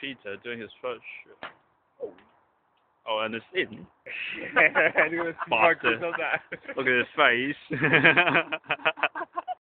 Peter doing his first. Oh. oh, and it's in. Look at his face.